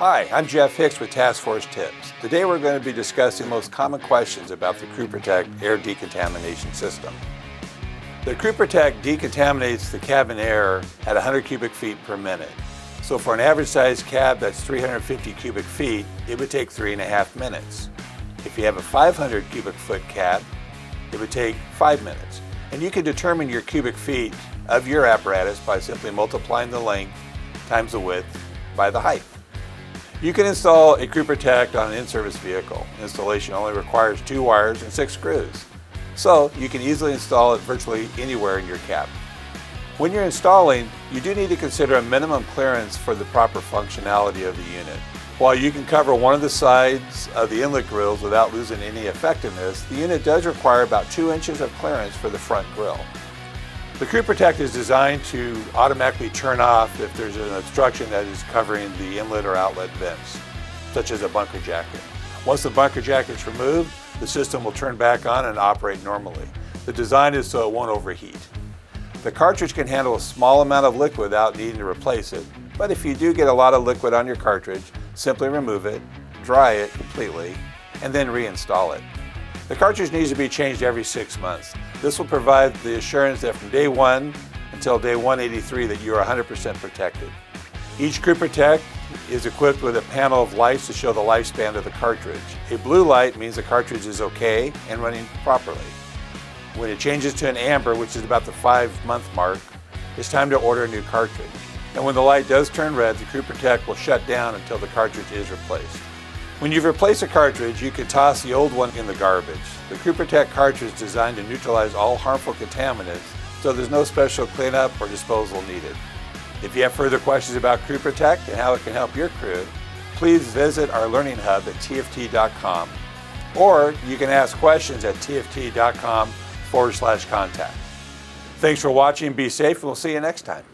Hi, I'm Jeff Hicks with Task Force Tips. Today we're going to be discussing most common questions about the Crew Protect air decontamination system. The Crew Protect decontaminates the cabin air at 100 cubic feet per minute. So for an average size cab that's 350 cubic feet, it would take three and a half minutes. If you have a 500 cubic foot cab, it would take five minutes. And you can determine your cubic feet of your apparatus by simply multiplying the length times the width by the height. You can install a Crew Protect on an in-service vehicle. Installation only requires two wires and six screws. So you can easily install it virtually anywhere in your cab. When you're installing, you do need to consider a minimum clearance for the proper functionality of the unit. While you can cover one of the sides of the inlet grills without losing any effectiveness, the unit does require about two inches of clearance for the front grill. The Crew Protect is designed to automatically turn off if there's an obstruction that is covering the inlet or outlet vents, such as a bunker jacket. Once the bunker jacket is removed, the system will turn back on and operate normally. The design is so it won't overheat. The cartridge can handle a small amount of liquid without needing to replace it, but if you do get a lot of liquid on your cartridge, simply remove it, dry it completely, and then reinstall it. The cartridge needs to be changed every six months. This will provide the assurance that from day one until day 183 that you are 100% protected. Each Crew Protect is equipped with a panel of lights to show the lifespan of the cartridge. A blue light means the cartridge is okay and running properly. When it changes to an amber, which is about the five month mark, it's time to order a new cartridge. And when the light does turn red, the Crew Protect will shut down until the cartridge is replaced. When you've replaced a cartridge, you can toss the old one in the garbage. The Protect cartridge is designed to neutralize all harmful contaminants, so there's no special cleanup or disposal needed. If you have further questions about Protect and how it can help your crew, please visit our learning hub at tft.com or you can ask questions at tft.com forward slash contact. Thanks for watching, be safe, and we'll see you next time.